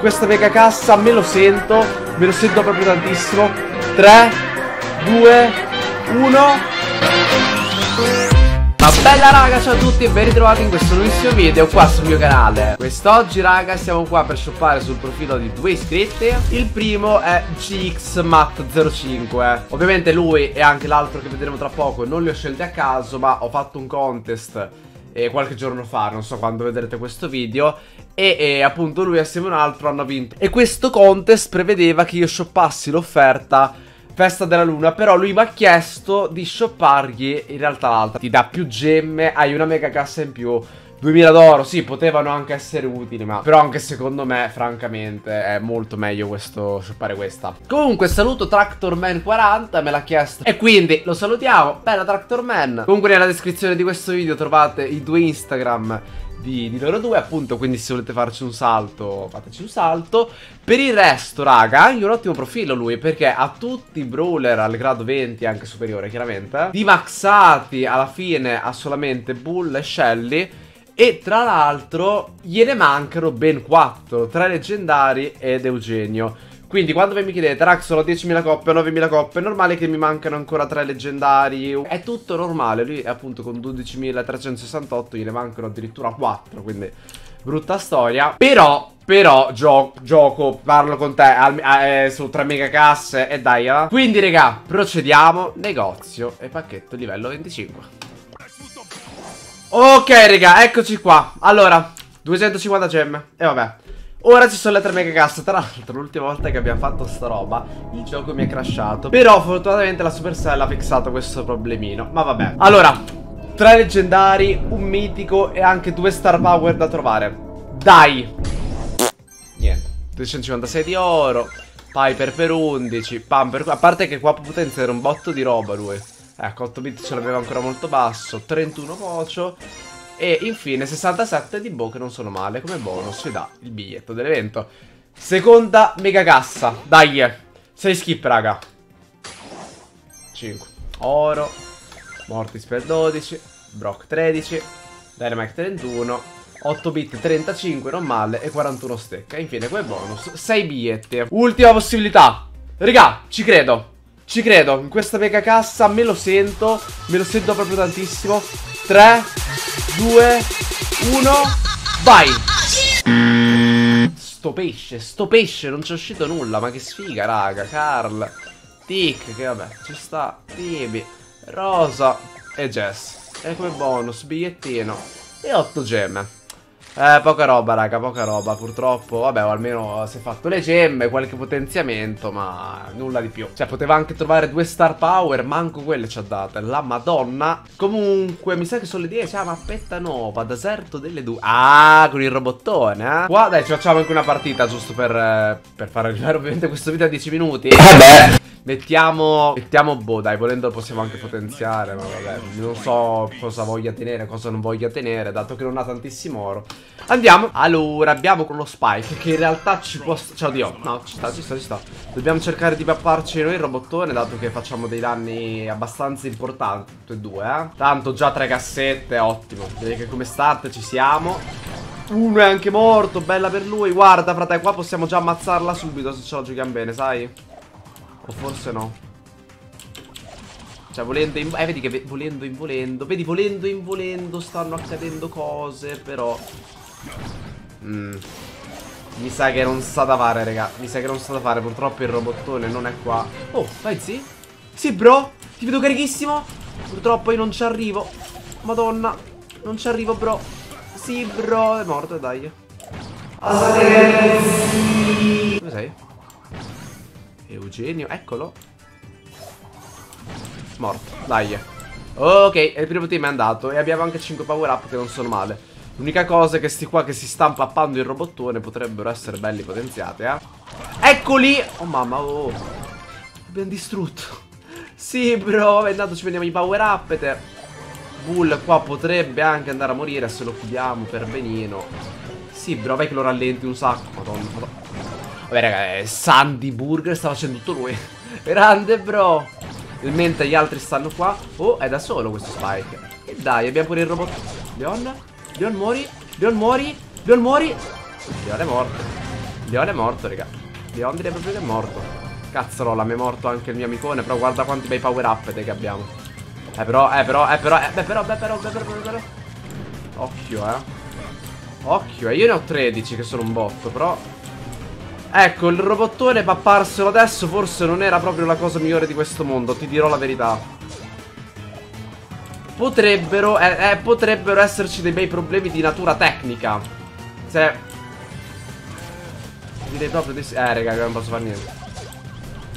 questa mega cassa me lo sento, me lo sento proprio tantissimo. 3, 2, 1. Ma bella raga, ciao a tutti e ben ritrovati in questo nuovissimo video qua sul mio canale Quest'oggi raga siamo qua per shoppare sul profilo di due iscritti Il primo è GXMat05 Ovviamente lui e anche l'altro che vedremo tra poco non li ho scelti a caso Ma ho fatto un contest eh, qualche giorno fa, non so quando vedrete questo video e, e, appunto lui assieme a un altro hanno vinto. E questo contest prevedeva che io shoppassi l'offerta Festa della Luna Però lui mi ha chiesto di shoppargli in realtà l'altra. Ti dà più gemme, hai una mega cassa in più 2000 d'oro, sì, potevano anche essere utili, ma però anche secondo me, francamente, è molto meglio questo shoppare questa. Comunque, saluto Tractorman40, me l'ha chiesto. E quindi lo salutiamo. Bella Tractorman. Comunque nella descrizione di questo video trovate i due Instagram di, di, loro due appunto quindi se volete farci un salto fateci un salto per il resto raga anche un ottimo profilo lui perché ha tutti i brawler al grado 20 anche superiore chiaramente dimaxati alla fine ha solamente Bull e Shelly e tra l'altro gliene mancano ben 4 3 leggendari ed Eugenio quindi quando voi mi chiedete, Rax sono 10.000 coppe o 9.000 coppe, è normale che mi mancano ancora 3 leggendari. È tutto normale, lui appunto con 12.368 gliene mancano addirittura 4, quindi brutta storia. Però, però, gio gioco, parlo con te eh, su 3 mega casse e dai, eh. Quindi, raga, procediamo, negozio e pacchetto livello 25. Ok, raga, eccoci qua. Allora, 250 gemme. E vabbè. Ora ci sono le tre mega casse Tra l'altro l'ultima volta che abbiamo fatto sta roba Il gioco mi è crashato. Però fortunatamente la Supercell ha fissato questo problemino. Ma vabbè. Allora Tre leggendari Un mitico E anche due star power da trovare. Dai. Niente. 256 di oro. Piper per 11 Pam per... A parte che qua può potenziare un botto di roba lui Ecco 8 bit ce l'aveva ancora molto basso 31 pocio e infine 67 di Bo che non sono male Come bonus ci dà il biglietto dell'evento. Seconda mega cassa Dai. 6 skip raga. 5 Oro Mortis per 12 Brock 13 Dynamite 31 8 bit 35 non male e 41 stecca. Infine quel bonus 6 biglietti. Ultima possibilità. Raga ci credo ci credo, in questa mega cassa me lo sento, me lo sento proprio tantissimo. 3, 2, 1, vai! Sto pesce, sto pesce, non c'è uscito nulla, ma che sfiga, raga. Carl, Tick, che vabbè, ci sta, Tibi, Rosa e Jess. E come bonus, bigliettino e 8 gemme. Eh, poca roba, raga, poca roba, purtroppo. Vabbè, o almeno si è fatto le gemme, qualche potenziamento, ma nulla di più. Cioè, poteva anche trovare due star power, manco quelle ci ha date. La madonna. Comunque, mi sa che sono le 10. Ah, mappetta nuova, deserto delle due. Ah, con il robottone, eh. Qua, dai, ci facciamo anche una partita, giusto per, eh, per far arrivare ovviamente questo video a 10 minuti. Vabbè. Mettiamo, mettiamo boh, dai, volendo possiamo anche potenziare, ma vabbè, non so cosa voglia tenere, cosa non voglia tenere, dato che non ha tantissimo oro. Andiamo. Allora, abbiamo con lo spike, che in realtà ci può... Ciao Dio, no, ci sta, ci sta, ci sta. Dobbiamo cercare di papparci noi il robottone, dato che facciamo dei danni abbastanza importanti, tutti e due, eh. Tanto già tre cassette, ottimo. Direi che come start ci siamo. Uno è anche morto, bella per lui. Guarda, frate, qua possiamo già ammazzarla subito se ce la giochiamo bene, sai? O forse no. Cioè volendo in... Eh vedi che volendo in volendo Vedi volendo in volendo stanno accadendo cose Però. Mm. Mi sa che non sa da fare raga. Mi sa che non sa da fare Purtroppo il robottone non è qua. Oh vai sì Sì bro Ti vedo carichissimo. Purtroppo io non ci arrivo. Madonna Non ci arrivo bro. Sì bro È morto dai. Dove sei? Eugenio, eccolo. Morto, dai. Ok, il primo team è andato E abbiamo anche 5 power up che non sono male. L'unica cosa è che sti qua che si stanno pappando il robottone Potrebbero essere belli potenziati, eh. Eccoli! Oh mamma, oh. Abbiamo distrutto. Sì, bro, è andato, ci prendiamo i power up te. Bull qua potrebbe anche andare a morire Se lo chiudiamo per benino. Sì, bro, vai che lo rallenti un sacco Madonna, madonna Vabbè raga, eh, Sandy Burger sta facendo tutto lui Grande bro Mentre gli altri stanno qua Oh, è da solo questo Spike E dai, abbiamo pure il robot Leon Leon muori Leon muori Leon muori Leon è morto Leon è morto, raga. Leon direi proprio che è morto. Cazzarola, mi è morto anche il mio amicone. Però guarda quanti bei power up che abbiamo. Eh però, eh però, eh però, eh beh però, beh però, beh però, beh però. Occhio, eh. Occhio, eh. Io ne ho 13 che sono un botto, però... Ecco, il robottone papparselo adesso forse non era proprio la cosa migliore di questo mondo, ti dirò la verità. Potrebbero, eh, eh, potrebbero esserci dei bei problemi di natura tecnica. Se... Direi proprio di sì. Eh, raga, non posso fare niente.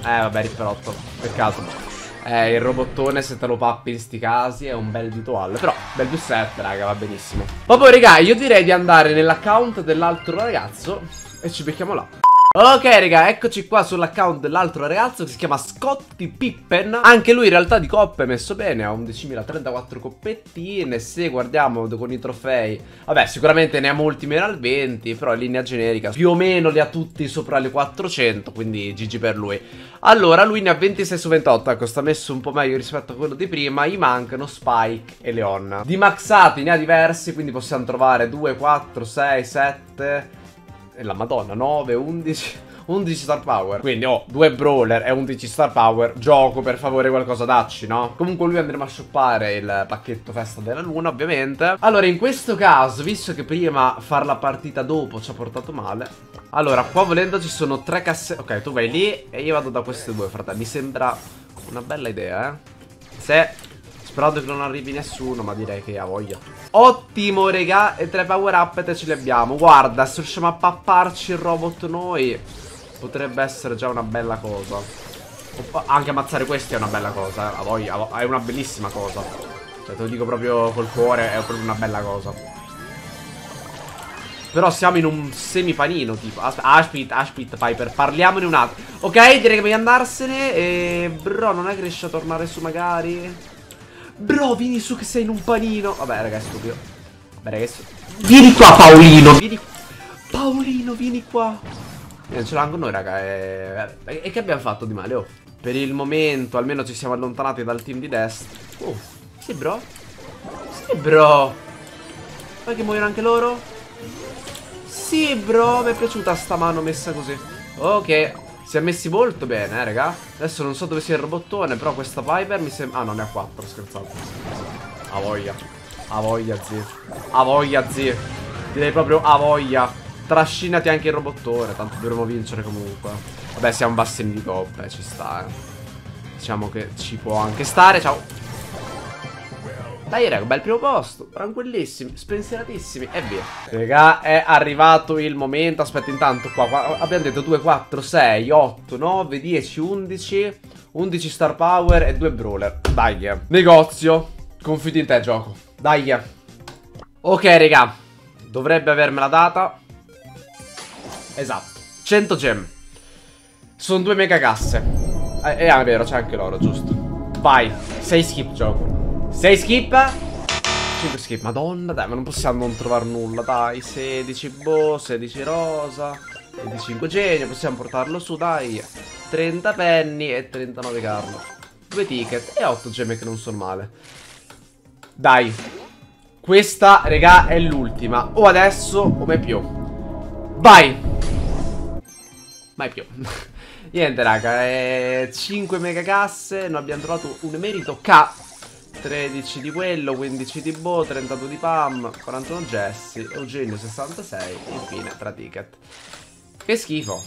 Eh, vabbè, ripperotto. Peccato. Eh, il robottone se te lo pappi in sti casi è un bel rituale Però, bel più 7, raga, va benissimo Poi, raga, io direi di andare nell'account dell'altro ragazzo E ci becchiamo là Ok raga, eccoci qua sull'account dell'altro ragazzo che si chiama Scotty Pippen. Anche lui in realtà di coppe è messo bene, ha 11.034 coppettine Se guardiamo con i trofei Vabbè, sicuramente ne ha molti meno al 20 Però in linea generica più o meno li ha tutti sopra le 400 Quindi GG per lui. Allora, lui ne ha 26 su 28 Ecco, sta messo un po' meglio rispetto a quello di prima. Gli mancano Spike e Leon. Di maxati ne ha diversi, quindi possiamo trovare 2, 4, 6, 7 e la madonna, 9, 11... 11 star power. Quindi ho oh, due brawler e 11 star power Gioco per favore qualcosa dacci no? Comunque lui andremo a shoppare il pacchetto festa della luna ovviamente. Allora in questo caso visto che prima far la partita dopo ci ha portato male Allora qua volendo ci sono tre casse Ok tu vai lì e io vado da queste due fratelli Mi sembra una bella idea eh. Se Sperando che non arrivi nessuno, ma direi che ha voglia. Ottimo, regà. E tre power up e ce li abbiamo. Guarda, se riusciamo a papparci il robot noi, potrebbe essere già una bella cosa. Anche ammazzare questi è una bella cosa. Eh. A voglia, è una bellissima cosa. Cioè, te lo dico proprio col cuore, è proprio una bella cosa. Però siamo in un semipanino tipo Aspetta, aspetta Piper Parliamone un attimo Ok, direi che meglio andarsene E bro, non è che riesce a tornare su magari Bro, vieni su che sei in un panino. Vabbè, ragazzi, stupido. Vabbè, ragazzi. Vieni qua, Paolino. Vieni Paolino, vieni qua. Non ce l'hanno noi, raga. E... e che abbiamo fatto di male, oh? Per il momento, almeno ci siamo allontanati dal team di destra. Oh, sì, bro. Sì, bro. Ma che muoiono anche loro? Sì, bro. Mi è piaciuta sta mano messa così. Ok. Si è messi molto bene, eh, raga. Adesso non so dove sia il robottone, però questa Viper mi sembra... Ah, no, ne ha quattro, scherzate. A voglia. A voglia, zio. A voglia, zio. Direi proprio a voglia. Trascinati anche il robottone, tanto dovremo vincere comunque. Vabbè, siamo bassini di coppe, ci sta, eh. Diciamo che ci può anche stare, ciao. Dai raga, bel primo posto Tranquillissimi, spensieratissimi E via. Raga, è arrivato il momento Aspetta, intanto qua, qua Abbiamo detto 2, 4, 6, 8, 9, 10, 11 11 star power e 2 brawler. Dai eh. Negozio Confido in te, gioco. Dai eh. Ok, raga Dovrebbe avermela data. Esatto 100 gem. Sono due mega casse. Eh, è vero, c'è anche l'oro, giusto. Vai 6 skip gioco 6 skip? 5 skip. Madonna dai ma non possiamo non trovare nulla Dai. 16 boh 16 rosa 25 genio Possiamo portarlo su dai. 30 penny e 39 carlo. 2 ticket e 8 gemme che non sono male. Dai Questa regà è l'ultima. O adesso o mai più. Vai. Mai più. Niente raga eh, 5 mega casse Non abbiamo trovato un emerito. K 13 di quello, 15 di Bo, 32 di Pam, 41 Jesse, Eugenio 66 infine 3 ticket. Che schifo.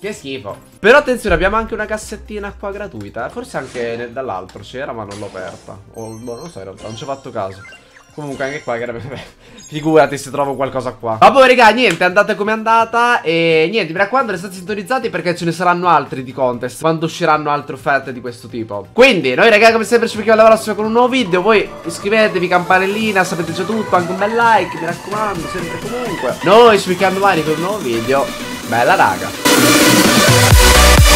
Che schifo. Però attenzione, abbiamo anche una cassettina qua gratuita. Forse anche dall'altro c'era, ma non l'ho aperta. O, boh, non so in realtà, non ci ho fatto caso. Comunque anche qua Figurati se trovo qualcosa qua. Vabbè raga niente andate come è andata E niente mi raccomando restate sintonizzati Perché ce ne saranno altri di contest Quando usciranno altre offerte di questo tipo. Quindi noi raga come sempre ci vediamo alla prossima con un nuovo video. Voi iscrivetevi campanellina Sapete già tutto Anche un bel like mi raccomando Sempre comunque. Noi ci vediamo domani con un nuovo video. Bella raga